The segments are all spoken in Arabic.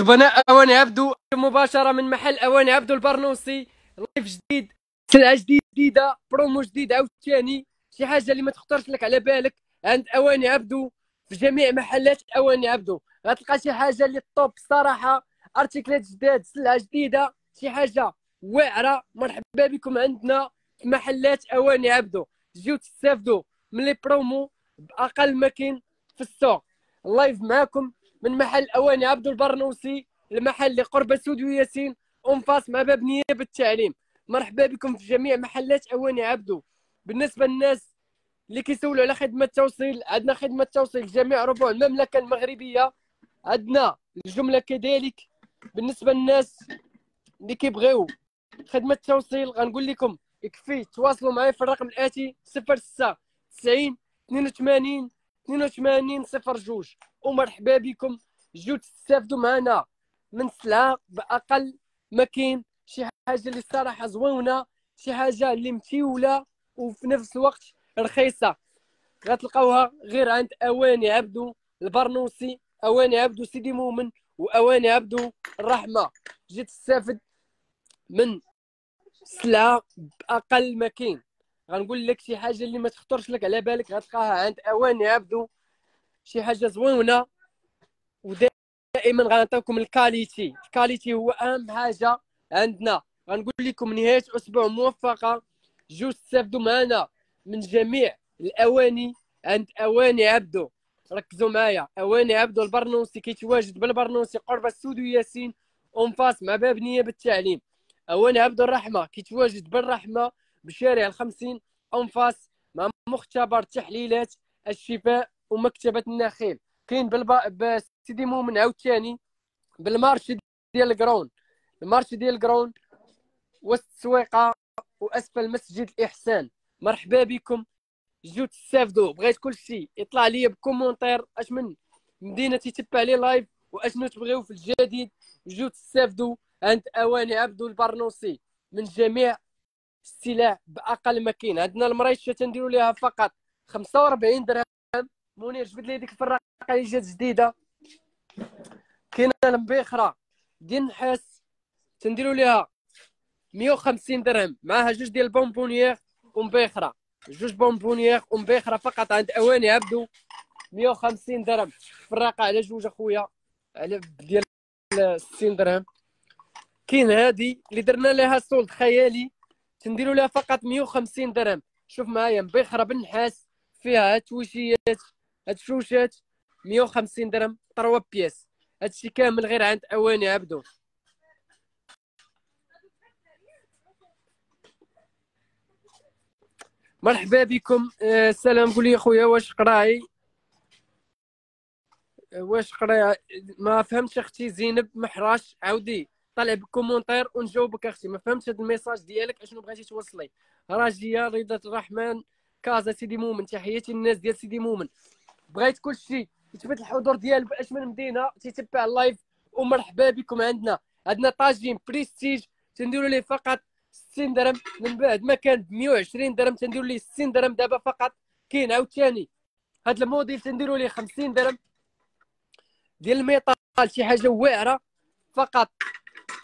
زبناء أواني عبدو مباشرة من محل أواني عبدو البرنوسي. live جديد سلعة جديدة برومو جديد عاوتاني. شي حاجة اللي ما تخطرش لك على بالك عند أواني عبدو في جميع محلات أواني عبدو. غتلقى شي حاجة اللي top الصراحه أرتيكلات جداد سلعة جديدة شي حاجة واعرة. مرحبا بكم عندنا في محلات أواني عبدو. تجيو تستافدوا من les promos بأقل ما كاين في السوق. ال live معاكم من محل أواني عبد البرنوسي المحل اللي قرب سودو ياسين en face مع باب نيابه التعليم مرحبا بكم في جميع محلات أواني عبدو. بالنسبة للناس اللي كيسولوا على خدمة توصيل عندنا خدمة توصيل جميع ربوع المملكة المغربية. عندنا الجملة كذلك. بالنسبة للناس اللي كيبغيو خدمة توصيل غنقول لكم يكفي تواصلوا معي في الرقم الآتي 06 90 82 82 02 ومرحبا بكم. جيو تستافدوا معنا من سلعه بأقل ما كاين شي حاجة اللي الصراحه زوينة شي حاجة اللي متيولة وفي نفس الوقت رخيصة. غتلقاوها غير عند أواني عبدو البرنوسي أواني عبدو سيدي مؤمن وأواني عبدو الرحمة. جيت تستافد من سلعه بأقل ما كاين غنقول لك شي حاجة اللي ما تخطرش لك على بالك غتلقاها عند اواني عبدو شي حاجة زوينة ودائما غنعطيكم ال qualité. ال qualité هو أهم حاجة عندنا. غنقول لكم نهاية أسبوع موفقة. جوج تستافدوا معنا من جميع الأواني عند اواني عبدو ركزوا معايا. اواني عبدو البرنوسي كيتواجد بالبرنوسي قرب السودو ياسين en face مع باب نيابة التعليم. اواني عبد الرحمة كيتواجد بالرحمة. بشارع الخمسين en face مع مختبر تحليلات الشفاء ومكتبة النخيل. كاين بالبا بسيدي مؤمن عاوتاني بال marché ديال الكرون ال marché ديال الكرون وسط السويقه وأسفل مسجد الإحسان. مرحبا بكم جيو تستافدوا بغيت كلشي يطلع لي ب commentaire. أش من مدينة تيتبع لي live واشنو تبغيو في الجديد؟ جيو تستافدوا عند أواني عبدو البرنوسي. من جميع السلع بأقل ما كاين عندنا المريشه تنديروا ليها فقط 45 درهم. منير جبد لي ديك الفراقة اللي جات جديدة؟ كاينة المبيخرة. ديال النحاس تنديروا ليها 150 درهم. معاها جوج ديال ال bonbonnières ومبيخرة. جوج bonbonnières ومبيخرة فقط عند أواني عبدو. 150 درهم. فراقة على جوج أخويا على ديال 60 درهم. كاين هادي اللي درنا لها solde خيالي. تنديروا لها فقط 150 درهم. شوف معايا مبيخره بالنحاس فيها تويشيات هاد الشوشات 150 درهم 3 pièces. هادشي كامل غير عند أواني عبدو. مرحبا بكم. السلام قول لي خويا واش قراي؟ واش قراي؟ ما فهمتش أختي زينب محراش عاودي. طلع ب commentaire ونجاوبك أختي. ما فهمتش هذا ال message ديالك أشنو بغيتي توصلي؟ راجية رضا الرحمن كازا سيدي مومن تحياتي للناس ديال سيدي مومن. بغيت كلشي يثبت الحضور ديال باش من مدينة تيتبع ال live ومرحبا بكم عندنا. عندنا طاجين بريستيج تنديروا ليه فقط 60 درهم. من بعد ما كان ب 120 درهم تنديروا ليه 60 درهم دابا فقط. كاين عاوتاني. هاد الموديل تنديروا ليه 50 درهم. ديال ال métal شي حاجة واعرة فقط.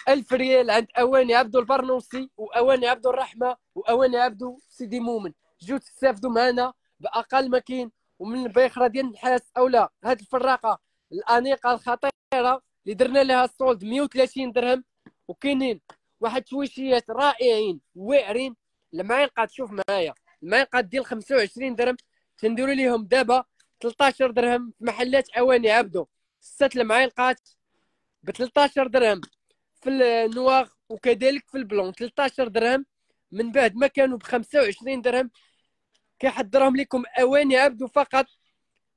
1000 ريال عند أواني عبدو البرنوسي وأواني عبدو الرحمة وأواني عبدو سيدي مومن. جيو تستافدوا معنا بأقل ما كاين ومن المبيخرة ديال النحاس اولا هاد الفراقة الأنيقة الخطيرة اللي درنا لها ال solde 130 درهم وكاينين واحد شويشيات رائعين واعرين. المعلقات شوف معايا. المعلقات ديال 25 درهم. تنديروا ليهم دابا 13 درهم في محلات أواني عبدو. ست المعلقات ب 13 درهم. في النواغ وكذلك في البلون 13 درهم. من بعد ما كانوا ب 25 درهم كيحضرهم لكم أواني عبدو فقط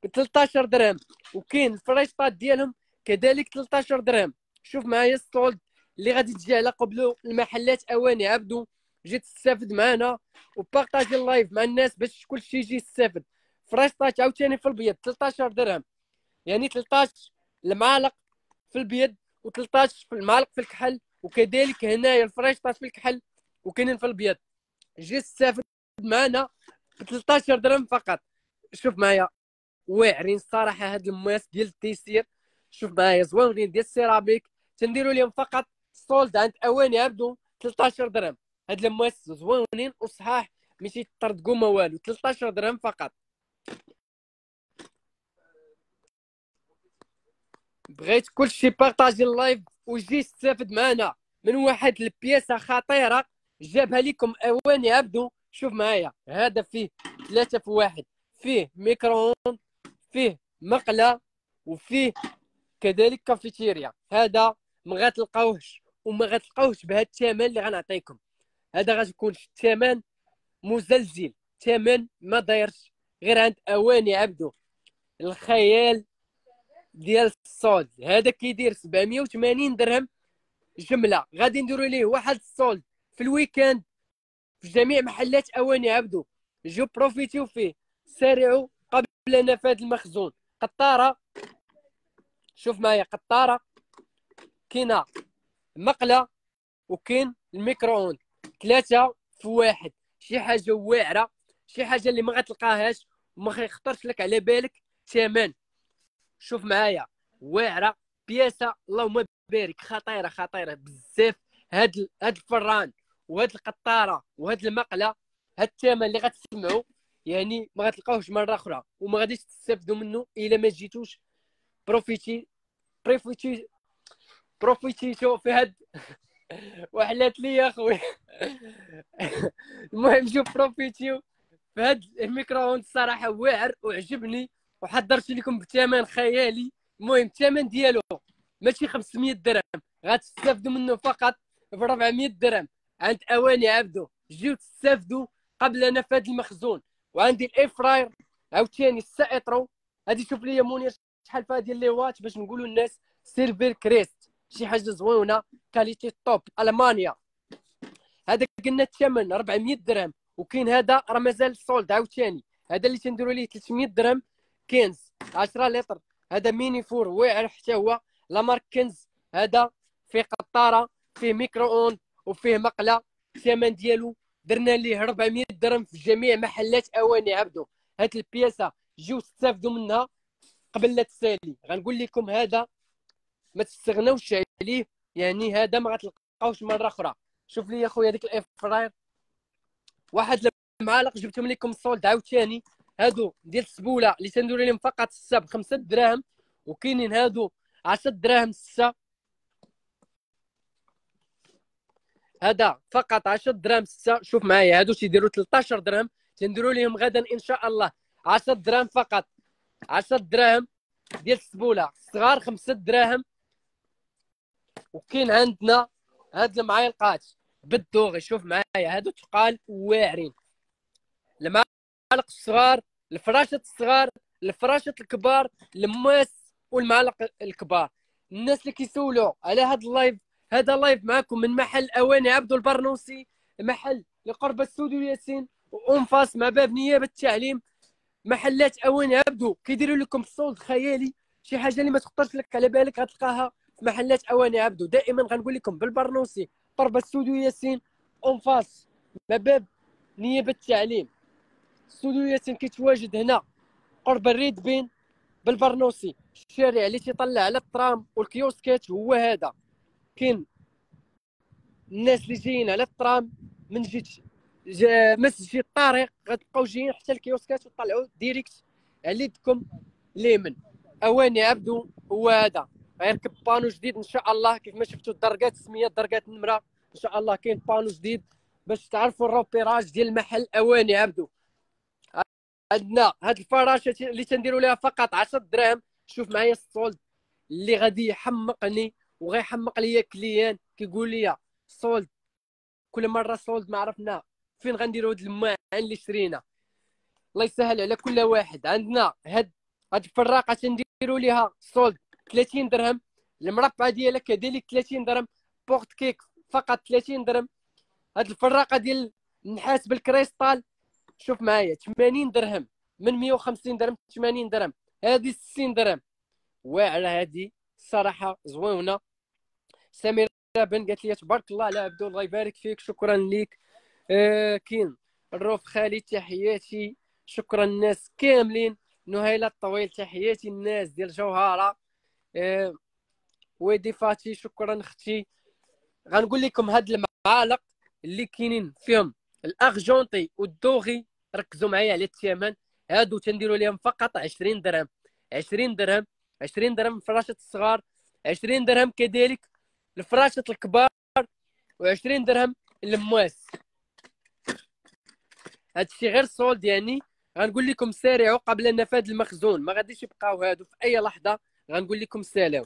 ب 13 درهم. وكاين الفريشطات ديالهم كذلك 13 درهم. شوف معايا ال solde اللي غادي تجي على قبلو المحلات أواني عبدو. جيت تستافد معنا و partagez ال live مع الناس باش كلشي يجي يستافد. فريشطات عاوتاني في البيض 13 درهم. يعني 13 المعالق في البيض. و13 في المعالق في الكحل وكذلك هنايا الفريشطات في الكحل وكاينين في البيض. جي تستافد معنا ب 13 درهم فقط. شوف معايا واعرين الصراحه هاد المواس ديال ال dessert. شوف معايا زوينين ديال السيراميك. تنديروا لهم فقط solde عند أواني عبدو 13 درهم. هاد المواس زوينين وصحاح ماشي طردقوا ما والو 13 درهم فقط. بغيت كلشي partagez ال live وجي استافد معنا من واحد البياسة خطيرة جابها لكم أواني عبدو. شوف معايا هذا فيه ثلاثة في واحد فيه micro-ondes فيه مقلة وفيه كذلك cafetière. هذا ما غتلقاوهش وما غتلقاوهش بهذا الثمن اللي غنعطيكم. هذا غتكون الثمن مزلزل ثمن ما دايرش غير عند أواني عبدو. الخيال ديال ال solde هذا كيدير 780 درهم جملة. غادي نديروا ليه واحد ال solde في ال week-end في جميع محلات أواني عبدو. جيو بروفيتيو فيه. سارعوا قبل نفاذ المخزون. قطارة. شوف معايا قطارة. كاينة مقلة وكاين ال micro-ondes ثلاثة في واحد. شي حاجة واعرة. شي حاجة اللي ما غتلقاهاش وما يخطرش لك على بالك ثمن. شوف معايا واعرة بياسة اللهم بارك. خطيرة خطيرة بزاف. هاد هاد الفران وهاد القطارة وهاد المقلة هاد الثمن اللي غتسمعوا يعني ما غتلقاوش مرة أخرى وما غاديش تستافدوا منه إلا ما جيتوش بروفيتي بروفيتي بروفيتيتو في هاد وحلات لي يا خويا المهم شوف بروفيتيو في هاد ال micro-ondes الصراحة واعر وعجبني. وحضرت لكم بثمن خيالي. المهم الثمن ديالو ماشي 500 درهم غتستافدوا منه فقط ب 400 درهم. عند أواني عبدو جيو تستافدوا قبل نفاذ المخزون. وعندي ال air fryer عاوتاني السائطرو. هادي شوف لي مونير شحال فيها ديال les watts باش نقولوا للناس SilverCrest. شي حاجة زوينة qualité top ألمانيا. هذا قلنا الثمن 400 درهم. وكاين هذا راه مازال solde عاوتاني. هذا اللي تنديروا ليه 300 درهم. كينز 10 لتر. هذا mini four واعر حتى هو. la marque Kenz هذا فيه قطارة فيه micro-ondes وفيه مقلة. الثمن ديالو درنا ليه 400 درهم في جميع محلات أواني عبدو. هاد البياسة جيو تستافدوا منها قبل لا تسالي. غنقول لكم هذا ما تستغناوش عليه. يعني هذا ما غتلقاوش مرة أخرى. شوف لي يا خويا ديك الإير فراير. واحد المعالق جبتهم لكم الصولد عاوتاني. هادو ديال السبولة اللي تنديروا لهم فقط السا ب 5 دراهم وكاينين هادو 10 دراهم السا هذا فقط 10 دراهم السا شوف معايا هادو تيديروا 13 درهم تنديروا لهم غدا إن شاء الله. 10 دراهم فقط. 10 دراهم ديال السبولة. صغار 5 دراهم. وكاين عندنا هاد المعالقات بال doré. شوف معايا هادو تقال واعرين. المعالق الصغار الفراشط الصغار الفراشط الكبار المواس والمعالق الكبار. الناس اللي كيسولوا على هاد ال live هذا live معكم من محل أواني عبدو البرنوسي محل لقرب السودو ياسين en face مع باب نيابة التعليم. محلات أواني عبدو كيديروا لكم solde خيالي شي حاجة اللي ما تخطرش لك على بالك غتلقاها. في محلات أواني عبدو دائما غنقول لكم بالبرنوسي قرب السودو ياسين en face مع باب نيابة التعليم. السودو ياسين كيتواجد هنا. قرب الريد بين بالبرنوسي. الشارع اللي تيطلع على الترام والكيوسكات هو هذا. كاين الناس اللي جايين على الترام من جهة مسجد الطريق غتبقاو جايين حتى الكيوسكات وطلعوا direct على يدكم اليمن. أواني عبدو هو هذا. غيركب panneau جديد إن شاء الله. كيف ما شفتوا الدرجات سميات درجات النمرة إن شاء الله كاين panneau جديد باش تعرفوا ال repérage ديال المحل أواني عبدو. عندنا هاد الفراشة اللي تنديروا لها فقط 10 دراهم شوف معايا ال solde اللي غادي يحمقني وغيحمق les clients. كيقول لي solde كل مرة solde ما عرفنا فين غنديروا هاد الماعن اللي شرينا. الله يسهل على كل واحد. عندنا هاد هاد الفراقة تنديروا ليها solde 30 درهم. المربعة ديالها كذلك 30 درهم. porte-cake فقط 30 درهم. هاد الفراقة ديال النحاس بالكريستال شوف معايا 80 درهم. من 150 درهم 80 درهم. هذه 60 درهم. واعرة هذه. الصراحه زوينة. سميرة بن قالت لي تبارك الله على عبدو الله يبارك فيك. شكرا ليك آه كاين. الروف خالي تحياتي. شكرا الناس كاملين. نهيلة الطويل تحياتي. الناس ديال جوهرة. آه، ويدي فاتي شكرا أختي غنقول لكم هاد المعالق اللي كاينين فيهم. الاغجونطي والدوغي. ركزوا معايا على الثمن هادو تنديروا لهم فقط 20 درهم. 20 درهم. 20 درهم فراشة الصغار. 20 درهم كذلك الفراشة الكبار. و20 درهم المواس هادشي غير سولد يعني. غنقول لكم سارعوا قبل نفاذ المخزون. ما غاديش يبقاو هادو في أي لحظة. غنقول لكم سالاو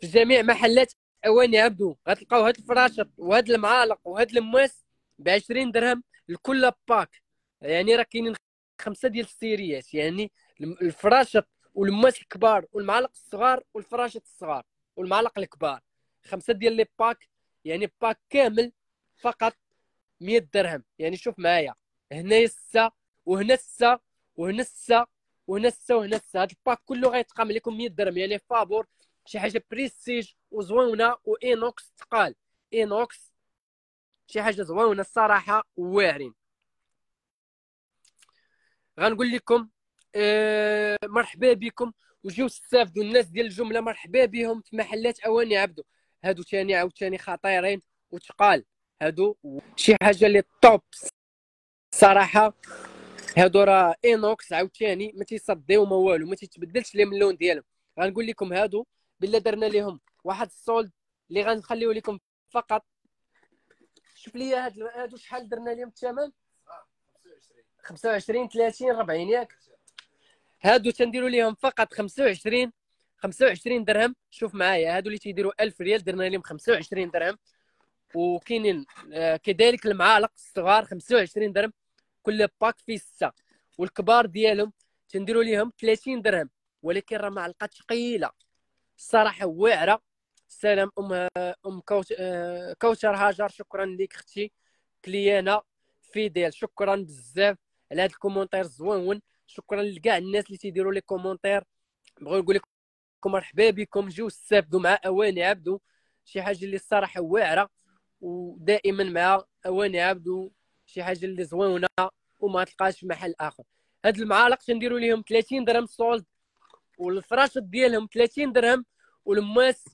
في جميع محلات أواني عبدو. غتلقاو هاد الفراشط وهاد المعالق وهاد المواس ب 20 درهم. لكل pack. يعني راه كاينين خمسة ديال السيريات. يعني الفراشط والمواس الكبار والمعالق الصغار والفراشط الصغار والمعالق الكبار. خمسة ديال les packs يعني pack كامل فقط 100 درهم. يعني شوف معايا هنا السا وهنا السا وهنا السا وهنا السا وهنا السا. هاد ال pack كله غيتقام لكم 100 درهم. يعني فابور شي حاجة بريستيج وزوينة و inox ثقال inox شي حاجة زوينه الصراحه واعرين. غنقول لكم آه مرحبا بكم. وجيو استافدوا الناس ديال الجملة مرحبا بهم في محلات أواني عبدو. هادو ثاني عاوتاني خطيرين وتقال. هادو شي حاجة اللي top صراحة. هادو راه inox عاوتاني ما تيصديو ما والو ما تيتبدلش لهم اللون ديالهم. غنقول لكم هادو بلا درنا لهم واحد ال solde اللي غنخليو لكم فقط. شوف لي هاد هادو شحال درنا لهم الثمن؟ 25 30 40 ياك؟ هادو تنديروا لهم فقط 25 25 درهم. شوف معايا هادو اللي تيديروا 1000 ريال درنا لهم 25 درهم. وكاينين آه، كذلك المعالق الصغار 25 درهم. كل pack فيه سته والكبار ديالهم تنديروا لهم 30 درهم. ولكن راه معلقه ثقيلة. الصراحة واعرة. سلام أم أم آه، كوثر هاجر شكرا لك أختي cliente fidèle شكرا بزاف على هذا ال commentaire زوين شكرا لكاع الناس اللي تيديروا لي commentaire. بغيو نقول لكم مرحبا بكم جيو استافدوا مع أواني عبدو شي حاجة اللي الصراحة واعرة ودائما مع أواني عبدو شي حاجة اللي زوينة وما تلقاش في محل آخر. هاد المعالق تنديروا لهم 30 درهم solde والفراشط ديالهم 30 درهم والماس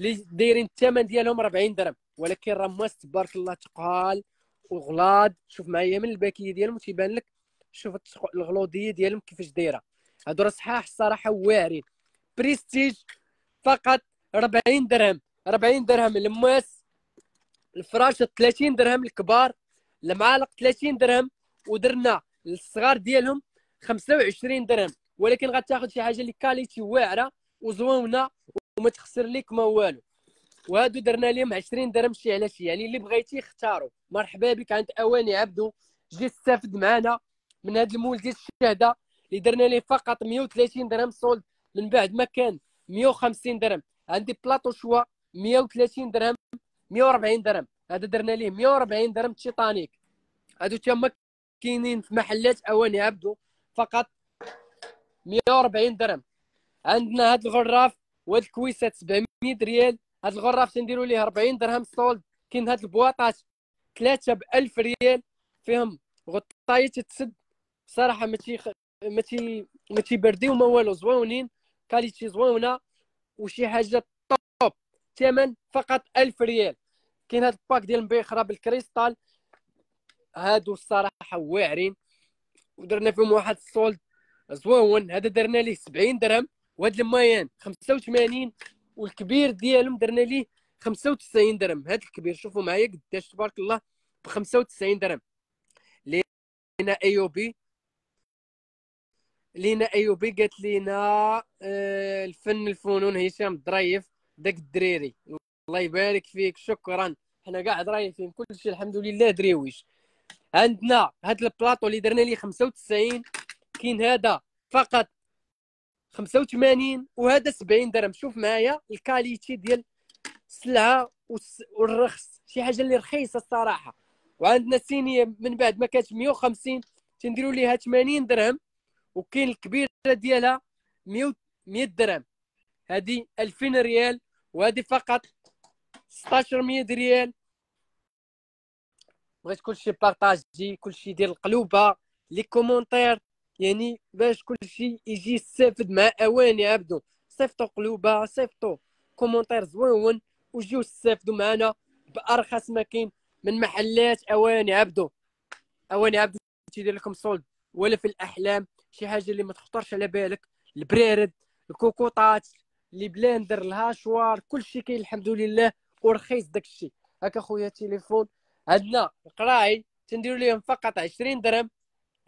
اللي دايرين الثمن ديالهم 40 درهم. ولكن راه ماس تبارك الله تقال وغلاض شوف معايا من الباكية ديالهم تيبان لك. شوف الغلوضيه ديالهم كيفاش دايرة. هادو راه صحاح الصراحه واعرين. بريستيج فقط 40 درهم. 40 درهم الماس الفراشط 30 درهم الكبار المعالق 30 درهم ودرنا الصغار ديالهم 25 درهم. ولكن غتاخذ شي حاجة اللي qualité واعرة وزوينة وما تخسر لك ما والو. وهادو درنا لهم 20 درهم شي على شي يعني اللي بغيتي اختاروا مرحبا بك عند اواني عبدو. جي استافد معنا من هذا ال moule ديال الشهدة اللي درنا ليه فقط 130 درهم solde من بعد ما كان 150 درهم. عندي بلاطو شوا 130 درهم 140 درهم. هذا درنا ليه 140 درهم تيتانيك هادو تما كاينين في محلات اواني عبدو. فقط 140 درهم. عندنا هاد الغراف وهاد الكويسات 700 ريال. هاد الغراف تنديروا ليه 40 درهم solde كاين هاد البواطات ثلاثة ب 1000 ريال. فيهم غطاية تتسد. صراحة ما تي ما تي ما تيبرديو ما والو زوينين. qualité زوينة. وشي حاجة top ثمن فقط 1000 ريال. كاين هاد ال pack ديال المبيخره بالكريستال. هادو الصراحة واعرين. ودرنا فيهم واحد solde زوين. هذا درنا ليه 70 درهم. وهاد ال moyen 85 والكبير ديالهم درنا ليه 95 درهم. هذا الكبير شوفوا معايا قداش تبارك الله ب 95 درهم. لينا ايوبي لينا ايوبي قالت لينا آه الفن الفنون هشام الظريف داك الدريري الله يبارك فيك شكرا. حنا كاع ظريفين كل شيء الحمد لله دريويش. عندنا هاد البلاطو اللي درنا ليه 95 كاين هذا فقط 85 وهذا 70 درهم. شوف معايا ال qualité ديال السلعه والرخص. شي حاجة اللي رخيصة الصراحة. وعندنا الصينية من بعد ما كانت 150 تنديروا ليها 80 درهم وكاين الكبيرة ديالها 100 100 درهم. هذه 2000 ريال وهذه فقط 1600 ريال. بغيت كلشي partager كلشي يدير القلوبة les commentaires. يعني باش كلشي يجي يستافد مع أواني عبدو. صيفطوا قلوبة صيفطوا commentaire زويون وجيو استافدوا معنا بأرخص ما كاين من محلات أواني عبدو. أواني عبدو تيدير لكم solde ولا في الأحلام شي حاجة اللي ما تخطرش على بالك. البراريد الكوكوطات les blenders ال hachoir كلشي كاين الحمد لله ورخيص داكشي هكا خويا تليفون. عندنا القراعي تنديروا ليهم فقط 20 درهم.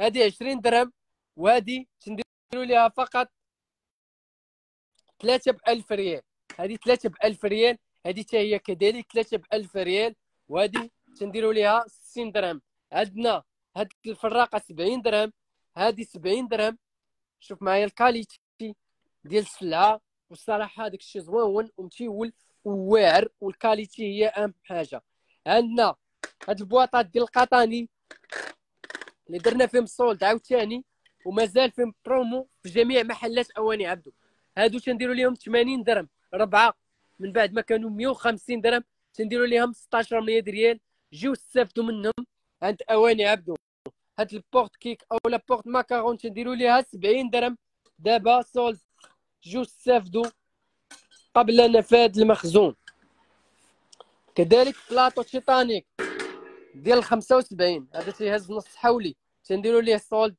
هذه 20 درهم وهذه تنديروا ليها فقط 3 ب 1000 ريال. هذه 3 ب 1000 ريال. هذه حتى هي كذلك 3 ب 1000 ريال. وهذه تنديروا ليها 60 درهم. عندنا هاد الغرافة 70 درهم. هذه 70 درهم. شوف معايا ال qualité ديال السلعة. والصراحة داك الشيء زوين ومتيول وواعر وال qualité هي أهم حاجة. عندنا هاد البواطات ديال القطاني اللي درنا فيهم solde عاوتاني. ومازال فيهم برومو في جميع محلات أواني عبدو. هادو تنديروا لهم 80 درهم ربعة من بعد ما كانوا 150 درهم تنديروا لهم 16 100 ريال. جيو استافدوا منهم عند أواني عبدو. هاد ال porte cake أو la porte macarons تنديروا ليها 70 درهم. دابا solde. جيو استافدوا قبل نفاذ المخزون. كذلك بلاطو تيتانيك ديال 75 هذا تيهز نص حولي. تنديروا ليه solde.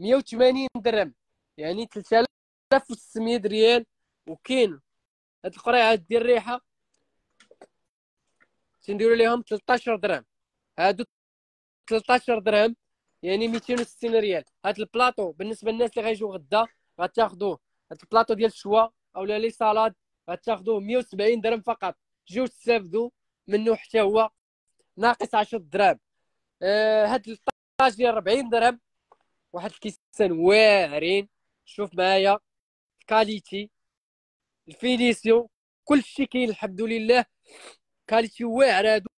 180 درهم. يعني 3600 ريال. وكاين هاد القريعات ديال الريحة. تنديروا ليهم 13 درهم. هادو 13 درهم يعني 260 ريال. هاد البلاطو بالنسبة للناس اللي غيجيو غدا غتاخذوه هاد البلاطو ديال الشوا أولا les salades غتاخذوه 170 درهم فقط. جوج تستافدوا منه حتى هو. ناقص 10 دراهم آه هاد الطاج ديال 40 درهم. واحد الكيسان واعرين. شوف معايا. ال qualité ال finition. كلشي كاين الحمد لله. qualité واعر هادو.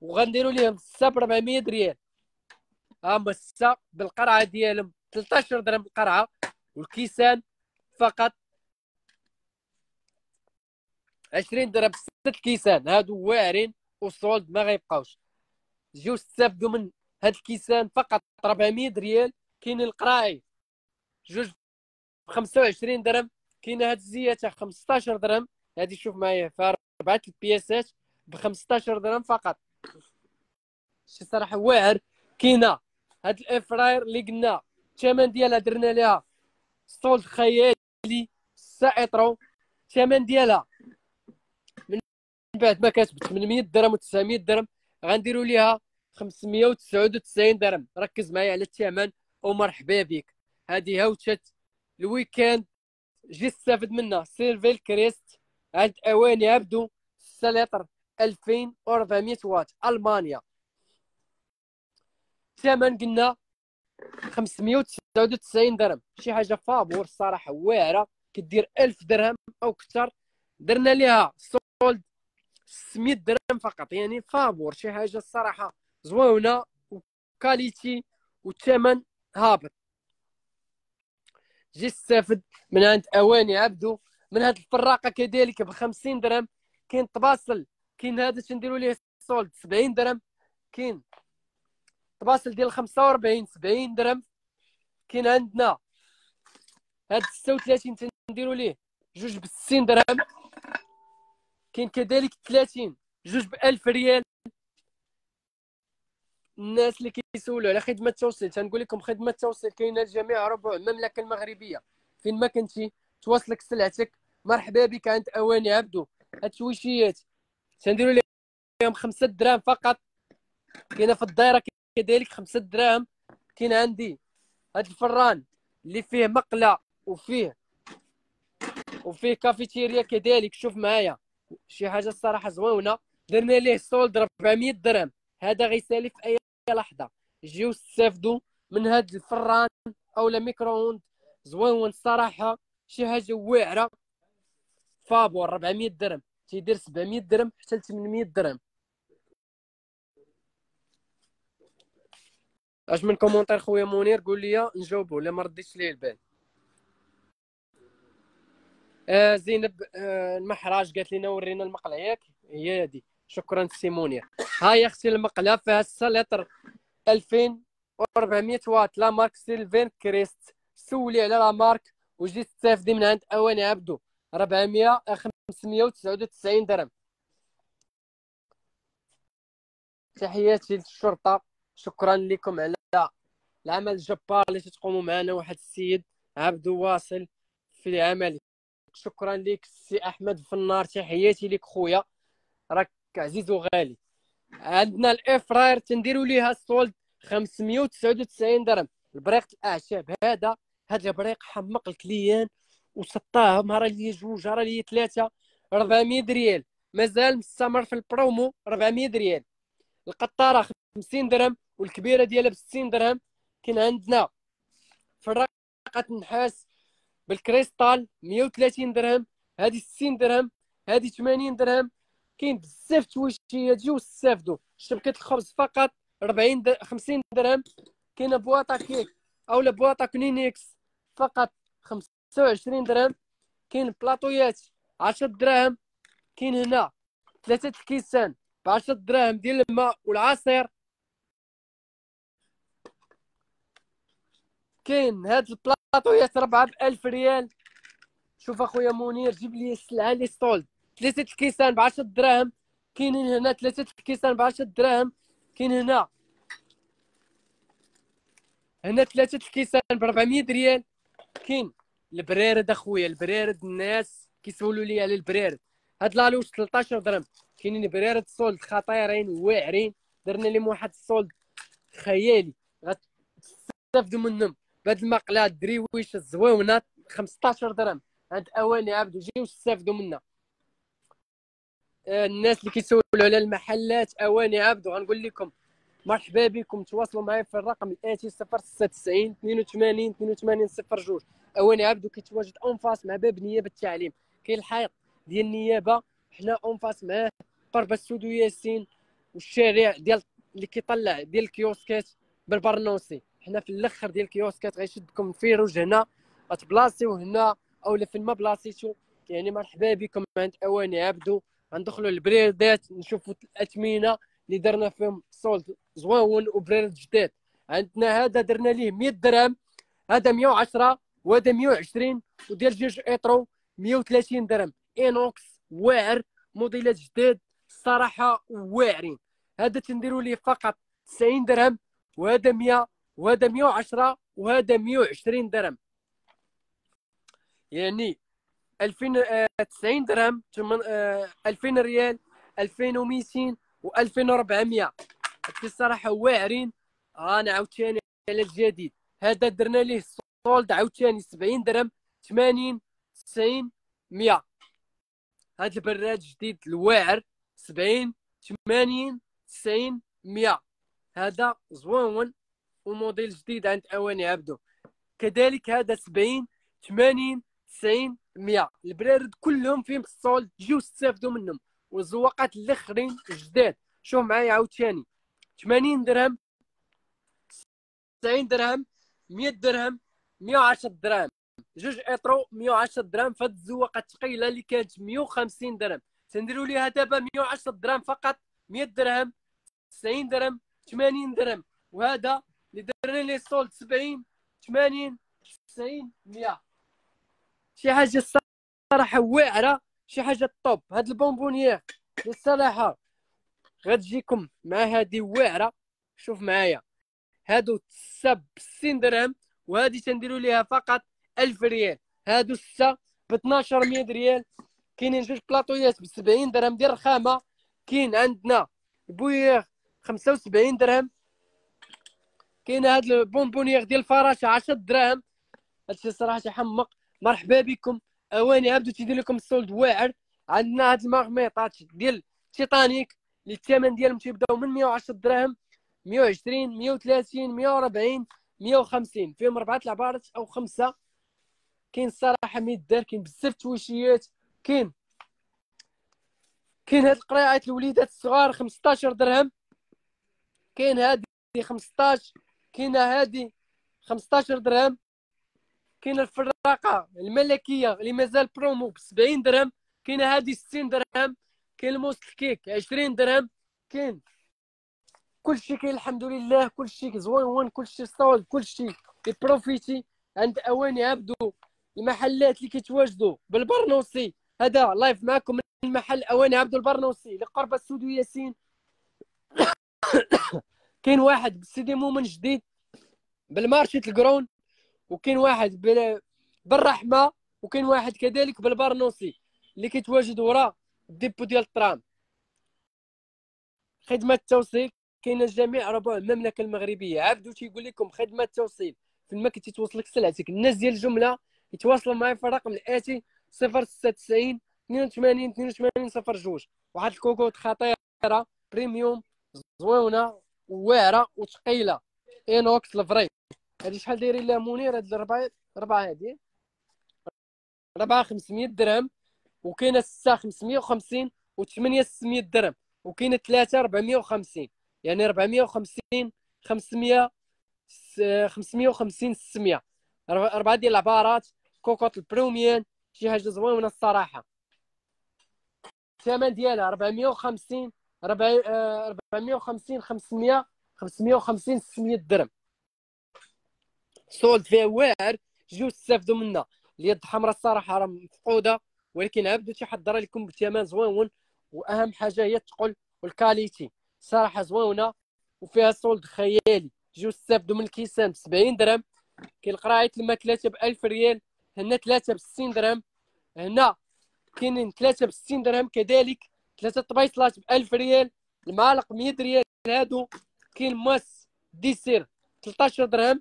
وغنديروا ليهم 6 ب 400 ريال هما الستة. بالقرعة ديالهم. 13 درهم القرعه والكيسان فقط 20 درهم. ست كيسان. هادو واعرين. وصولد ما غيبقاوش. جيو استافدوا من هاد الكيسان فقط. 400 ريال. كاين القراعي جوج ب 25 درهم كاين هاد الزياته 15 درهم. هادي شوف معايا فيها أربعة البياسات ب 15 درهم فقط. شي صراحة واعر. كاينة هاد الافراير اللي قلنا الثمن ديالها درنا لها سولد خيالي سائطرو الثمن ديالها من بعد ما كتب 800 درهم و 900 درهم غنديروا ليها 599 درهم. ركز معايا على الثمن ومرحبا بك هذه هاوتشت الويكاند جي استافد منها. سيرفيل كريست عند أواني عبدو. سليطر 2400 واط. ألمانيا. الثمن قلنا 599 درهم. شي حاجة فابور الصراحه واعرة. كدير 1000 درهم أو أكثر درنا ليها solde 600 درهم فقط. يعني فابور. شي حاجة الصراحه زوينة. و qualité. والثمن هابط جي استافد من عند أواني عبدو من هاد الفراقة كذلك ب 50 درهم كاين طباصل كاين هذا تنديروا ليه سولد 70 درهم كاين طباصل ديال 45 70 درهم كاين عندنا هاد 36 تنديروا ليه جوج ب 60 درهم كاين كذلك 30 جوج ب 1000 ريال. الناس اللي كيسولوا على خدمة التوصيل تنقول لكم خدمة التوصيل كاينة لجميع ربوع المملكة المغربية. فين ما كنتي توصلك سلعتك. مرحبا بك عند أواني عبدو. هاد الشويشيات تنديروا لهم خمسة دراهم فقط. كاينة في الدائره كذلك خمسة دراهم. كاين عندي هاد الفران اللي فيه مقلة وفيه وفيه cafetière كذلك شوف معايا. شي حاجة الصراحة زوينة. درنا ليه solde 400 درهم. هذا غيسالي في أي لحظة. جيو استافدوا من هاد الفران أو micro-ondes. زوين الصراحة. شي حاجة واعرة. فابور 400 درهم. تيدير 700 درهم حتى ل 800 درهم. أش من commentaire خويا منير؟ قول لي نجاوبو. ولا ما رديتش ليه البال. آه زينب آه المحراج قالت لنا ورينا المقله ياك هي هادي. شكرا سي منير هاي أختي المقلة فيها 6 لتر 2400 واط. la marque Silver Crest. سولي على la marque. وجي تستافدي من عند أواني عبدو. 400 599 درهم. تحياتي للشرطة. شكرا لكم على العمل الجبار اللي تقوموا معنا. واحد السيد عبدو واصل في عمله شكرا لك سي أحمد فنار. تحياتي لك خويا. راك عزيز وغالي. عندنا ال air fryer تنديروا ليها ال solde 599 درهم. البريق الأعشاب هذا هذا البريق حمق ال client وسطاه مره لي جوج راه لي ثلاثة 400 ريال مازال مستمر في البرومو 400 ريال القطارة 50 درهم والكبيرة ديالها ب 60 درهم. كاين عندنا فراقه النحاس بالكريستال 130 درهم. هذه 60 درهم هذه 80 درهم. كاين بزاف تويشيه تجيو استافدوا شبكة الخبز فقط 40 در... 50 درهم. كاينة بواطة كيك اولا بواطة كنينيكس فقط 25 درهم. كاين بلاطويات 10 دراهم كاين هنا ثلاثة الكيسان ب 10 دراهم ديال الماء والعصير. كاين هاد البلاطويات ربعة ب 1000 ريال. شوف أخويا منير جيب لي السلعة les soldes ثلاثة الكيسان ب 10 دراهم كاينين هنا ثلاثة الكيسان ب 10 دراهم كاين هنا. هنا ثلاثة الكيسان ب 400 ريال كاين البرارد أخويا البرارد الناس كيسولوا لي على البرارد هاد لالوش 13 درهم. كاينين برارد سولد خطيرين واعرين. درنا لهم واحد السولد خيالي. غتستافدوا منهم. بهاد المقلات دريويش الزويونه 15 درهم. عند أواني عبد جيو استافدوا آه، الناس اللي كيسولوا على المحلات أواني عبد غنقول لكم مرحبا بكم. تواصلوا معي في الرقم الآتي 096 82 82 02 أواني عبدو كيتواجد en face مع باب نيابة التعليم. كاين الحائط ديال النيابة حنا en face معاه قرب السودو ياسين والشارع ديال اللي كيطلع ديال الكيوسكات بالبرنوسي. حنا في الأخر ديال الكيوسكات غيشدكم ال feu rouge هنا غتبلاصيو هنا أو فين ما بلاصيتو يعني مرحبا بكم عند أواني عبدو. غندخلوا البريدات نشوفوا الاثمنه اللي درنا فيهم solde زوين وبريد جداد عندنا هذا درنا ليه 100 درهم هذا 110 وهذا 120 وديال جوج ليترو 130 درهم. inox واعر موديلات جداد الصراحه واعرين. هذا تنديروا ليه فقط 90 درهم وهذا 100 وهذا 110 وهذا 120 درهم. يعني 2090 درهم 2000 ريال 2200 و2400 الصراحه واعرين. أنا عاوتاني على الجديد. هذا درنا ليه solde عاوتاني 70 درهم 80 90 100 هذا البراد جديد الواعر 70 80 90 100 هذا زوين وموديل جديد عند أواني عبدو. كذلك هذا 70 80 90 100 البرارد كلهم فيهم ال solde جيو استافدوا منهم والزواقات الأخرين جداد. شوف معايا عاوتاني. 80 درهم 90 درهم 100 درهم 110 درهم. جوج ايترو 110 درهم فهاد الزواقة الثقيلة اللي كانت 150 درهم. تنديروا ليها دابا 110 درهم فقط 100 درهم 90 درهم 80 درهم. وهذا اللي درنا ليه solde 70 80 90 100 شي حاجة الصراحة واعره شي حاجة top هاد ال bonbonnière الصراحه غتجيكم مع هذه واعره شوف معايا. هادو سب 60 درهم وهذه تنديروا ليها فقط 1000 ريال. هادو سته ب 1200 ريال. كاينين جوج بلاطويات ب 70 درهم ديال الرخامه كاين عندنا بويغ 75 درهم. كاين هاد ال bonbonnière ديال الفراشه 10 دراهم هادشي صراحة حمق مرحبا بكم. أواني عبدو تيدير لكم ال solde واعر. عندنا هاد المغميطات ديال تيتانيك اللي الثمن ديالهم تيبداو من 110 دراهم 120 130 140 150 فيهم أربعة العبارات أو خمسة. كاين الصراحة مية دار كاين بزاف تويشيات كاين كاين هاد القريعات الوليدات الصغار 15 درهم. كاين هادي 15 كاينة هادي 15 درهم. كاين الفراقه الملكيه اللي مازال برومو ب 70 درهم كاينة هادي 60 درهم كاين الموس الكيك 20 درهم كاين كلشي كاين الحمد لله كلشي زوين كلشي solde كلشي profiter عند اواني عبدو المحلات اللي كيتواجدوا بالبرنوسي. هذا live معكم من المحل اواني عبدو البرنوسي اللي قرب السودو ياسين. كاين واحد بسيدي مومن جديد بال marché القرون وكاين واحد بالرحمة وكاين واحد كذلك بالبرنوسي اللي كيتواجد وراء ال dépôt ديال الترام خدمة التوصيل كاينة جميع ربوع المملكة المغربية. عبدو تيقول لكم خدمة التوصيل في المكان تيتوصلك سلعتك. الناس ديال الجملة يتواصلوا معايا في الرقم الآتي 096 82 82 02 واحد الكوكوط خطيرة premium زوينة وواعره وثقيلة. inox ال vrai هادي شحال دايرين لها منير هاد الربعه ربعه هادي؟ ربعة 500 درهم وكاينة 6 550 و8 600 درهم وكاينة 3 450 يعني 450 500 550 600 اربعه ديال العبارات cocotte ال premium شي حاجة زوينة الصراحة. الثمن ديالها 450 450 500 550 600 درهم. solde فيها واعر جيو تستافدوا منها. اليد الحمراء الصراحة راه مفقودة ولكن عبدو تيحضر لكم بثمن زوين وأهم حاجة هي الثقل وال qualité. صراحة زوينة وفيها solde خيالي. جيو تستافدوا من الكيسان ب 70 درهم كاين الماء 3 ب 1000 ريال هنا 3 ب 60 درهم. هنا كاينين 3 ب 60 درهم كذلك ثلاثة طبيصلات ب 1000 ريال. المعالق 100 ريال هادو. كاين ماس dessert 13 درهم.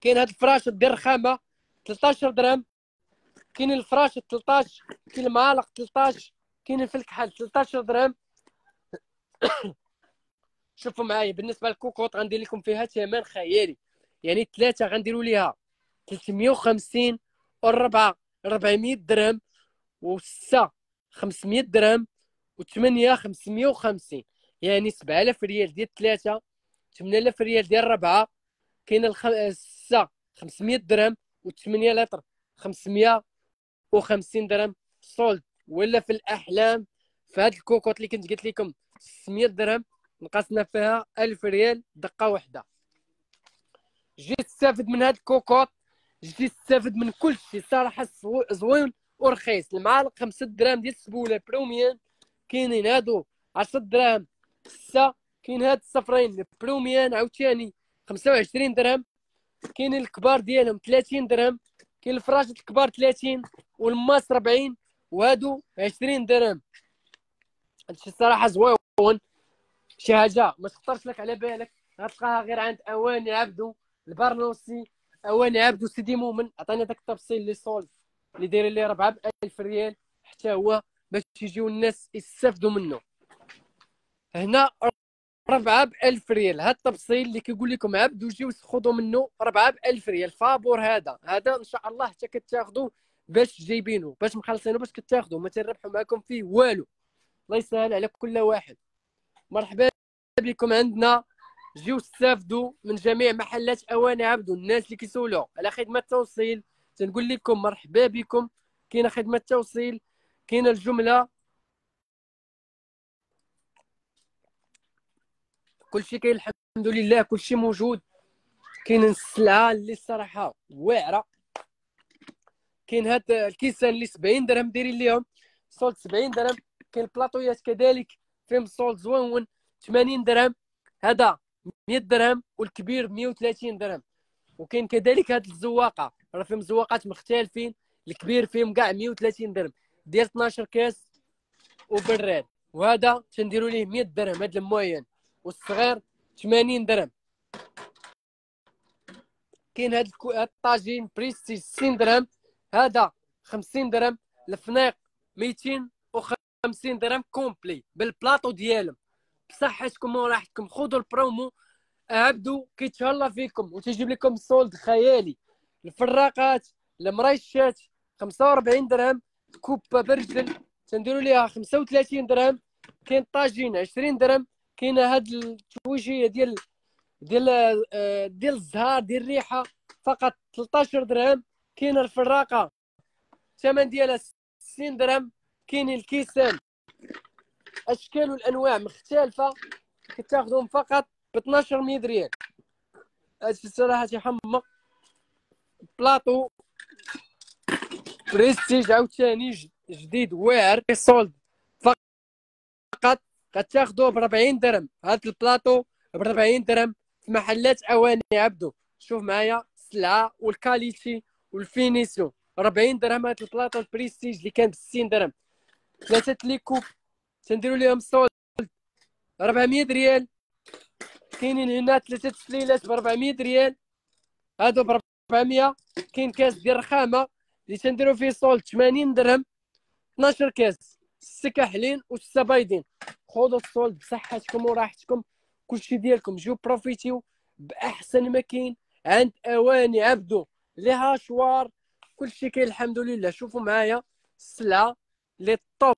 كاين هاد الفراش ديال الرخامه 13 درهم كاين الفراش 13 كاين المعالق 13 كاين الفلكحل 13 درهم شوفوا معايا بالنسبة للكوكوط غندير لكم فيها ثمن خيالي. يعني ثلاثة غنديروا ليها 350 والربعه 400 درهم وستة 500 درهم و8 550 يعني 7000 ريال ديال ثلاثة 8000 ريال ديال الربعه كاين السته 500 درهم و8 لتر 550 درهم solde ولا في الأحلام في هاد الكوكوط اللي كنت قلت لكم 600 درهم نقصنا فيها 1000 ريال دقة واحدة جيت تستافد من هاد الكوكوط جيت تستافد من كل شيء صراحة زوين ورخيص. المعالق 5 دراهم ديال السبولة premium كاينين هادو 10 دراهم 6 كاين هاد الصفرين premium عاوتاني 25 درهم. كاينين الكبار ديالهم 30 درهم كاين الفراشات الكبار 30 والماس 40 وهادو 20 درهم. هادشي الصراحة زوين. شي حاجة ما تخطرش لك على بالك. غتلقاها غير عند أواني عبدو البرنوسي. أواني عبدو سيدي مومن عطاني داك التفصيل لي solde اللي داير لي 4000 ريال. حتى هو باش يجيو الناس يستافدوا منه. هنا 4000 ريال. هذا التفصيل اللي كيقول لكم عبدو جيو خذوا منه 4000 ريال. فابور هذا. هذا إن شاء الله حتى كتاخذوا باش جايبينه باش مخلصينه باش كتاخذوا ما تربحوا معكم فيه والو. الله يسهل على كل واحد. مرحبا بكم عندنا جيو استافدوا من جميع محلات أواني عبدو. الناس اللي كيسولوا على خدمة التوصيل تنقول لكم مرحبا بكم. كاينة خدمة توصيل كاينة الجملة. كلشي كاين الحمد لله كلشي موجود. كاين السلعة اللي الصراحه واعرة. كاين هاد الكيسان اللي 70 درهم دايرين ليهم. solde 70 درهم. كاين البلاطويات كذلك. فيهم solde زوين 80 درهم. هذا 100 درهم والكبير 130 درهم. وكاين كذلك هاد الزواقة. راه فيهم زواقات مختلفين. الكبير فيهم كاع 130 درهم. ديال 12 كاس وبراد وهذا تنديروا ليه 100 درهم هذا ال moyen والصغير 80 درهم. كاين هاد الطاجين بريستيج 60 درهم هذا 50 درهم الفنيق 250 درهم complet بال plateau ديالهم. بصحتكم وراحتكم خذوا البرومو عبدو كيتهلا فيكم وتجيب لكم solde خيالي. الفراقات المريشات 45 درهم كوبا برجل تنديروا ليها 35 درهم كاين طاجين 20 درهم كاين هاد التويجيه ديال ديال آه، ديال الزهار ديال الريحه فقط 13 درهم كاين الفراقه الثمن ديالها 60 درهم كاين الكيسان. أشكال والأنواع مختلفة كتاخذهم فقط ب 12 ريال هادشي الصراحه تيحمق plateau. prestige عاوتاني جديد واعر. solde فقط غتاخدوه ب 40 درهم. هاد البلاطو ب 40 درهم في محلات أواني عبدو. شوف معايا السلعه وال qualité وال finition 40 درهم هاد ال plateau ال prestige اللي كان ب 60 درهم. ثلاثة les coupes تنديروا لهم solde. 400 ريال. كاينين هنا ثلاثة سليلات ب 400 ريال. هادو ب 400 كاين كاس ديال الرخامه اللي تنديروا فيه solde 80 درهم. 12 كاس. ستة كاحلين وستة بايضين خذوا ال solde بصحتكم وراحتكم كلشي ديالكم. جيو بروفيتيو بأحسن ما كاين عند أواني عبدو les hachoirs كلشي كاين الحمد لله. شوفوا معايا السلعة لي top.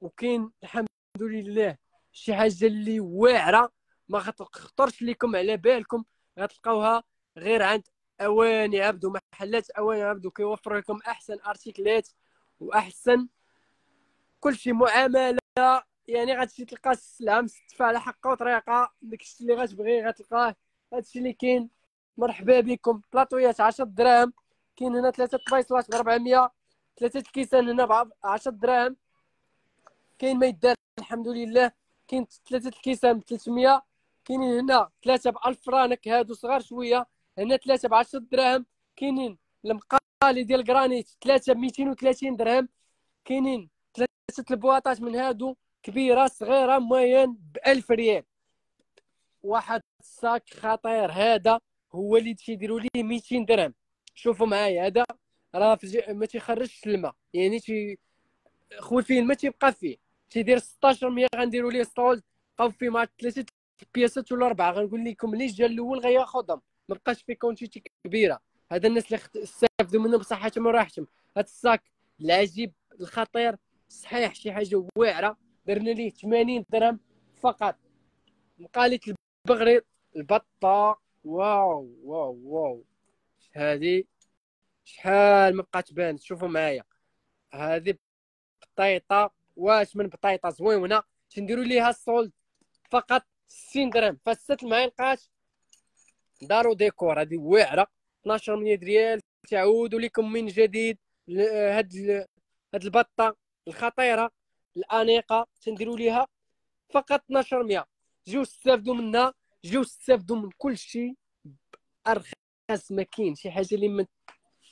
وكاين الحمد لله شي حاجة اللي واعرة. ما غتخطرش لكم على بالكم. غتلقاوها غير عند أواني عبدو. محلات أواني عبدو كيوفر لكم أحسن ارتيكلات وأحسن كلشي معاملة. يعني غتمشي تلقى السلعه مستفى على حقه وطريقة. داكشي اللي غتبغي غتلقاه هادشي اللي كاين. مرحبا بكم. بلاطويات 10 دراهم. كاين هنا ثلاثة طبيصلات ب 400 ثلاثة الكيسان هنا ب 10 دراهم. كاين ما يدار الحمد لله. كاين ثلاثة الكيسان ب 300 كاينين هنا ثلاثة ب 1000 فرانك. هادو صغار شوية. هنا ثلاثة ب 10 دراهم. كاينين المقالي ديال الجرانيت ثلاثة ب 230 درهم. كاينين ثلاثة البواطات من هادو كبيرة صغيرة moyen ب 1000 ريال. واحد ال sac خطير. هذا هو اللي تيديروا ليه 200 درهم. شوفوا معايا هذا راه ما تيخرجش الماء. يعني تيخوي فيه ما تيبقى فيه. تيدير 16 100 غنديروا ليه ستول. بقاو فيه مع ثلاثة بياسات ولا أربعة. غنقول لكم اللي جا الأول غياخذهم ما بقاش فيه quantité كبيرة. هذا الناس اللي استافدوا منهم بصحتهم وراحتهم. هذا ال sac العجيب الخطير. صحيح شي حاجة واعرة. درنا ليه 80 درهم فقط. مقالة البغريط البطة. واو واو واو. هذه شحال ما بقات تبان؟ شوفوا معايا. هذه بطيطة. واش من بطيطة زوينة. تنديروا ليها السولد فقط 60 درهم. فست معايا لقات دارو ديكور. هذه واعرة. 12 ريال. تعود لكم من جديد هاد هاد البطة. الخطيرة الأنيقة تنديروا ليها فقط 1200 جيو استافدوا منها جيو استافدوا من كل شيء بأرخص ما كاين. شي حاجة اللي ما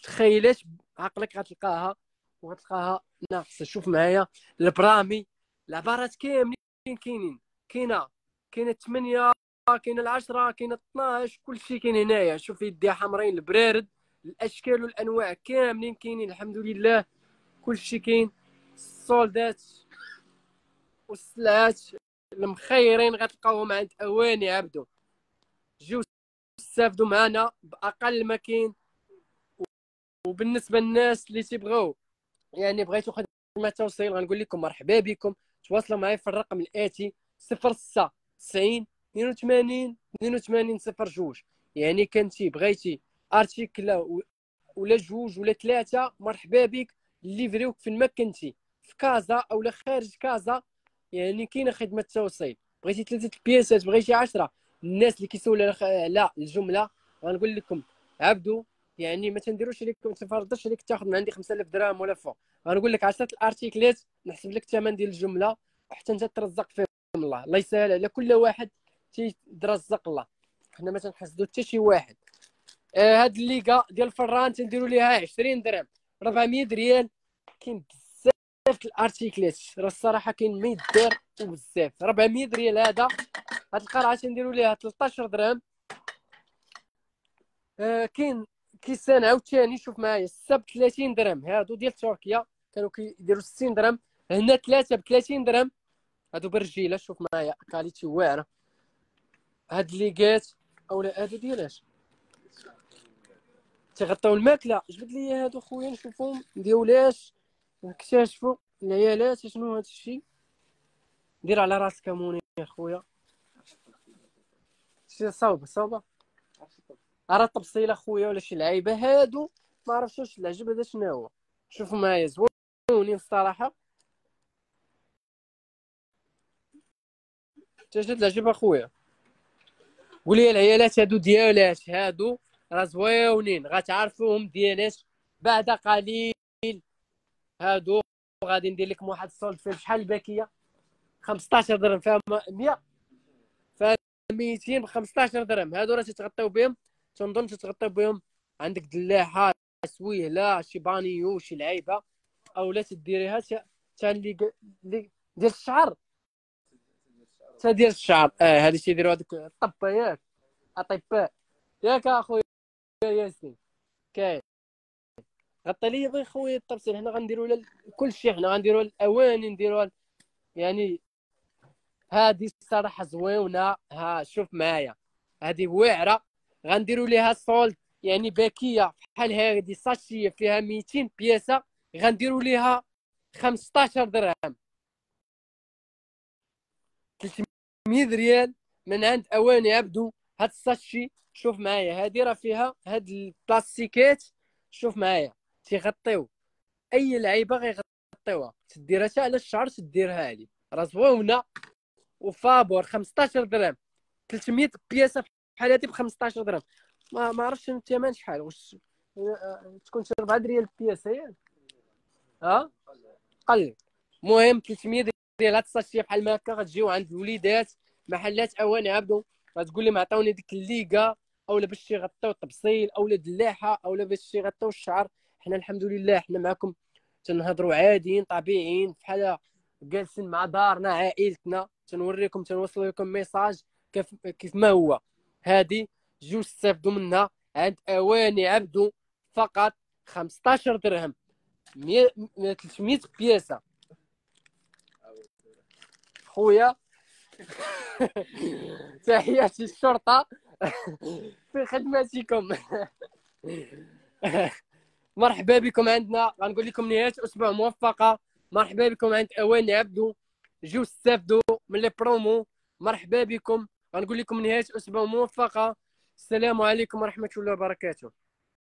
تخيلش عقلك غتلقاها وغتلقاها ناقصة. شوف معايا البرامي العبارات كاملين كاينين. كاينة كاينة 8 كاينة العشرة كاينة 12 كلشي كاين هنايا. شوف يدي حمرين البرارد الأشكال والأنواع كاملين كاينين الحمد لله. كلشي كاين. السولدات والسلعات المخيرين غتلقاوهم عند اواني عبدو جيو استافدوا معنا بأقل ما كاين وبالنسبة للناس اللي تيبغيو. يعني بغيتو خدمة توصيل غنقول لكم مرحبا بكم. تواصلوا معايا في الرقم الآتي 06 90 82 82 02 يعني كنتي بغيتي أرتيكل ولا جوج ولا ثلاثة مرحبا بك. ليفريوك فين ما كنتي. في كازا أو خارج كازا يعني كاينة خدمة توصيل. بغيتي ثلاثة البياسات بغيتي 10 الناس اللي كيسولوا على الجملة غنقول لكم عبدو يعني ما تنديروش عليك ما تفرضش عليك تاخذ من عندي 5000 درهم ولا فوق. غنقول لك 10 الأرتيكلات نحسب لك الثمن ديال الجملة حتى أنت ترزق فيهم الله. الله يسهل على كل واحد تيترزق الله. حنا ما تنحسدوا حتى شي واحد. آه هاد الليغا ديال الفران تنديروا ليها 20 درهم. 400 ريال. كاين بزاف الارتيكلات راه الصراحة كاين ما يدار وبزاف 400 ريال هذا. هاد القرعة تنديروا ليها 13 درهم. آه كاين كيسان عاوتاني شوف معايا السب 30 درهم. هادو ديال تركيا كانوا كيديروا 60 درهم. هنا ثلاثة ب 30 درهم. هادو برجيلة شوف معايا كاليتي واعرة. هاد ليغات أولا هادو ديالاش تيغطيو الماكلة. جبد لي هادو خويا نشوفهم. ديولاش نكتشفوا العيالات شنو هذا الشيء دير على راسك موني يا خويا. شي صوبة. صوبه راه تبصيله خويا ولا شي لعيبة؟ هادو ما عرفتش واش العجب هذا شنو هو. شوفوا معايا زوينين الصراحة. تجد العجب اخويا قول لي العيالات هادو ديالاش هادو راه زويونين غتعرفوهم ديالاش بعد قليل. هادو غادي ندير لكم واحد الصولد فيه شحال الباكية؟ 15 درهم فيها 100 فيها 200 ب 15 درهم. هادو راه تتغطيو بهم تنظن تتغطيو بهم. عندك دلاحة سويهله شي بانيو شي لعيبة أو لا تديريها تا اللي ديال الشعر. تا ديال الشعر. آه هادي تيديروا هذوك الطبه ياك أطباء. ياك أخويا ياسين. كاين. غطي لي بغي خويا الطبسيل حنا غنديروا كل شيء حنا غنديروا الأواني نديروا يعني هادي الصراحه زوينة. ها شوف معايا. هادي واعرة. غنديروا ليها صولد يعني باكية بحال هادي ساشيه فيها 200 بياسة. غنديروا ليها 15 درهم. 300 ريال من عند أواني عبدو. هاد الساشي شوف معايا. هادي راه فيها هاد البلاستيكات. شوف معايا. تيغطيو. أي لعيبة غيغطيوها. تديرها حتى على الشعر تديرها عليه راه زوينة. وفابور 15 درهم. 300 بياسة بحال هادي ب 15 درهم. ما ما عرفتش الثمن شحال. واش تكون شي 4 ريال البياسه ياك ها؟ قل. المهم 300 ريال. هاد الساشيه بحال ما هكا غتجيو عند الوليدات. محلات أواني عبدو غتقول لهم عطاوني ديك الليغا أولا باش يغطيو التبصيل. أولا دلاحة. أولا باش يغطيو الشعر. حنا الحمد لله حنا معكم تنهضروا عاديين طبيعيين بحال جالسين مع دارنا عائلتنا. تنوريكم تنوصل لكم ميساج كيف كيف ما هو. هذه جوج تستافدوا منها عند أواني عبدو فقط 15 درهم. 300 بياسة. خويا. تحياتي الشرطه في خدمتكم. مرحبا بكم عندنا. غنقول لكم نهاية أسبوع موفقة. مرحبا بكم عند اواني عبدو جو استافدوا من لي برومو. مرحبا بكم. غنقول لكم نهاية أسبوع موفقة. السلام عليكم ورحمة الله وبركاته.